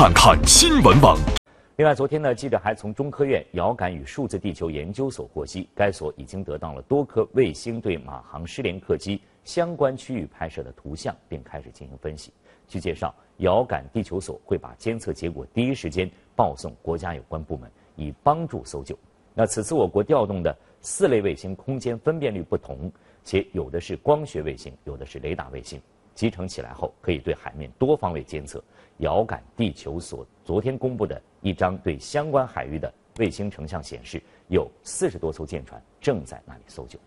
看看新闻网。另外，昨天呢，记者还从中科院遥感与数字地球研究所获悉，该所已经得到了多颗卫星对马航失联客机相关区域拍摄的图像，并开始进行分析。据介绍，遥感地球所会把监测结果第一时间报送国家有关部门，以帮助搜救。那此次我国调动的四类卫星空间分辨率不同，且有的是光学卫星，有的是雷达卫星。集成起来后，可以对海面多方位监测。遥感地球所昨天公布的一张对相关海域的卫星成像显示，有四十多艘舰船正在那里搜救。